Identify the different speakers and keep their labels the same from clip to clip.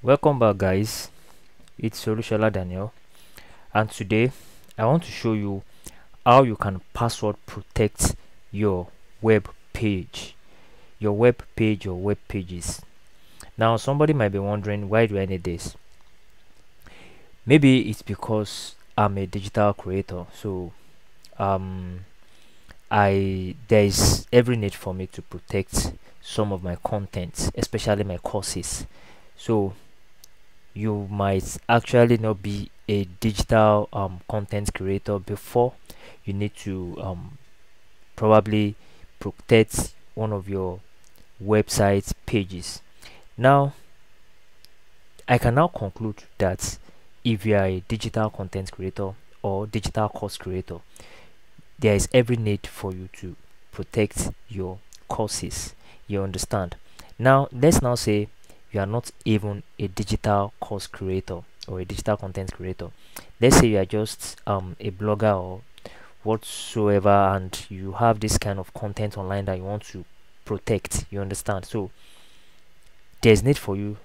Speaker 1: welcome back guys. It's Olusola Daniel. And today I want to show you how you can password protect your web page. Your web page or web pages. Now somebody might be wondering why do I need this? Maybe it's because I'm a digital creator. So um I there is every need for me to protect some of my content especially my courses. So you might actually not be a digital um, content creator before. You need to um, probably protect one of your website pages. Now i can now conclude that if you are a digital content creator or digital course creator there is every need for you to protect your courses. You understand? Now let's now say you are not even a digital course creator or a digital content creator. Let's say you are just um, a blogger or whatsoever and you have this kind of content online that you want to protect you understand? So there's need for you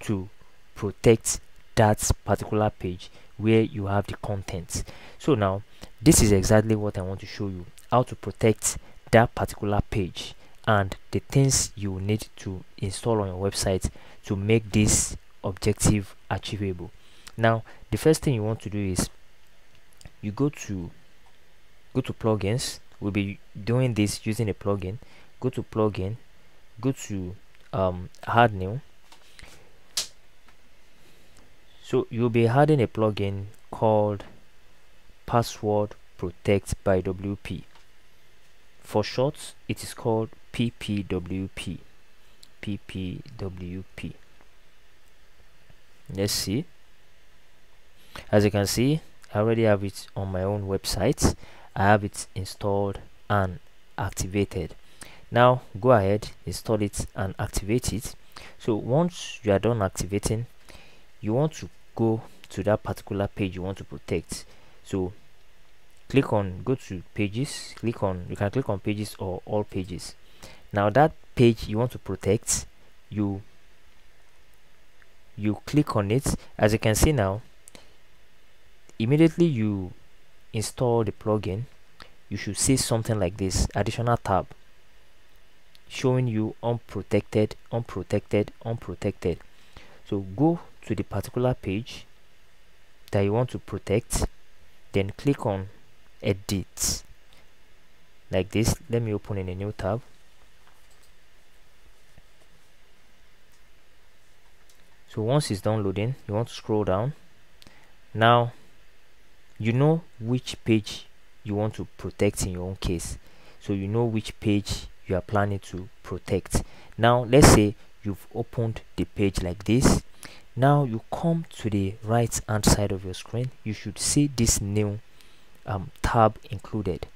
Speaker 1: to protect that particular page where you have the content. So now this is exactly what i want to show you how to protect that particular page and the things you need to install on your website to make this objective achievable. Now the first thing you want to do is you go to go to plugins. We'll be doing this using a plugin. Go to plugin. Go to um, add new. So you'll be adding a plugin called password protect by wp for short it is called ppwp ppwp let's see. As you can see i already have it on my own website. I have it installed and activated. Now go ahead install it and activate it. So once you are done activating you want to go to that particular page you want to protect. So click on go to pages. Click on you can click on pages or all pages now that page you want to protect you you click on it. As you can see now immediately you install the plugin you should see something like this additional tab showing you unprotected unprotected unprotected. So go to the particular page that you want to protect then click on edit. Like this let me open in a new tab so once it's done loading you want to scroll down. Now you know which page you want to protect in your own case. So you know which page you are planning to protect. Now let's say you've opened the page like this. Now you come to the right hand side of your screen. You should see this new um, tab included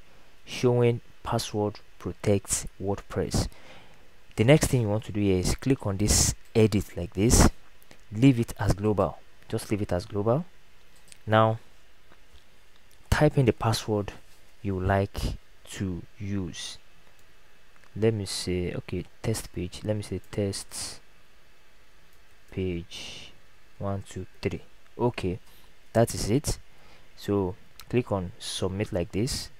Speaker 1: showing password protect WordPress. The next thing you want to do is click on this edit like this, leave it as global. Just leave it as global. Now type in the password you like to use. Let me say okay test page. Let me say test page one two three. Okay, that is it. So click on submit like this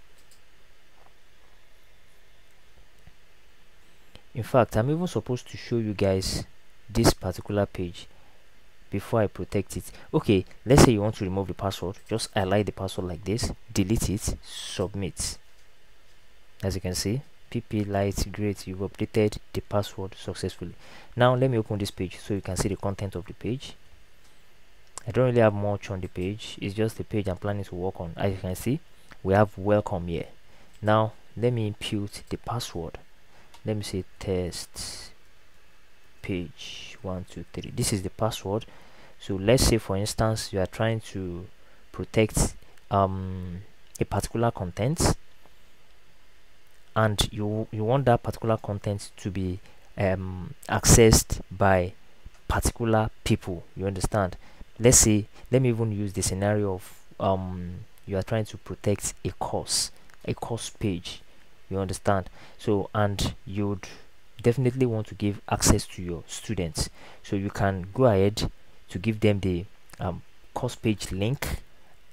Speaker 1: in fact i'm even supposed to show you guys this particular page before i protect it. Okay let's say you want to remove the password. Just highlight the password like this delete it submit. As you can see pp light great you've updated the password successfully. Now let me open this page so you can see the content of the page. I don't really have much on the page. It's just the page I'm planning to work on. As you can see we have welcome here. Now let me input the password. Let me say test page one two three. This is the password. So let's say for instance you are trying to protect um, a particular content and you you want that particular content to be um, accessed by particular people. You understand? Let's say let me even use the scenario of um you are trying to protect a course a course page. You understand? So and you'd definitely want to give access to your students. So you can go ahead to give them the um, course page link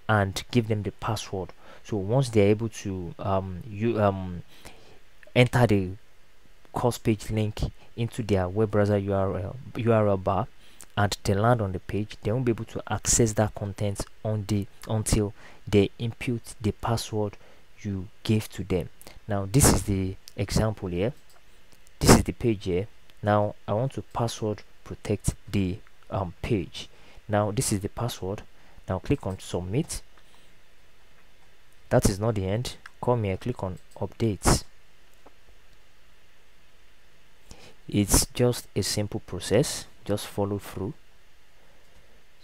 Speaker 1: and give them the password. So once they're able to um, you um, enter the course page link into their web browser url url bar and they land on the page they won't be able to access that content on the until they input the password you gave to them. Now this is the example here this is the page here. Now i want to password protect the um, page. Now this is the password. Now click on submit. That is not the end. Come here click on updates it's just a simple process. Just follow through.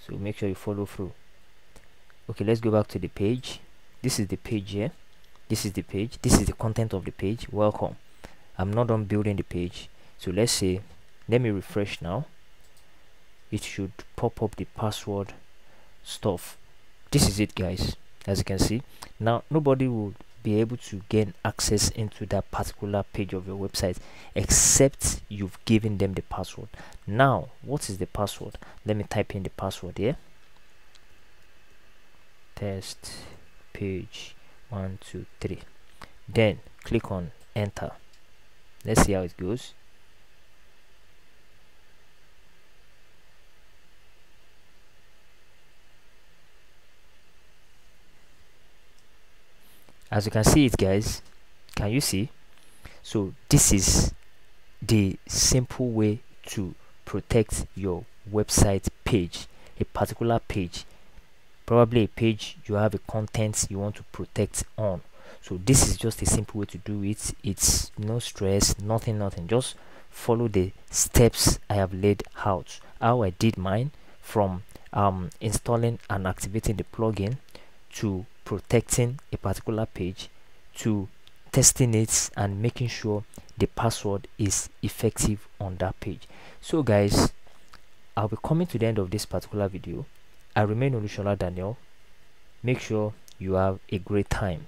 Speaker 1: So make sure you follow through. Okay let's go back to the page. This is the page here. This is the page. This is the content of the page. Welcome i'm not done building the page. So let's say let me refresh now. It should pop up the password stuff. This is it guys. As you can see now nobody will be able to gain access into that particular page of your website except you've given them the password. Now what is the password? Let me type in the password here. Test page one two three. Then click on enter let's see how it goes. As you can see it guys can you see? So this is the simple way to protect your website page a particular page. Probably a page you have a content you want to protect on so this is just a simple way to do it. It's no stress nothing nothing. Just follow the steps i have laid out. How i did mine from um, installing and activating the plugin to protecting a particular page to testing it and making sure the password is effective on that page. So guys i'll be coming to the end of this particular video. I remain olusola daniel. Make sure you have a great time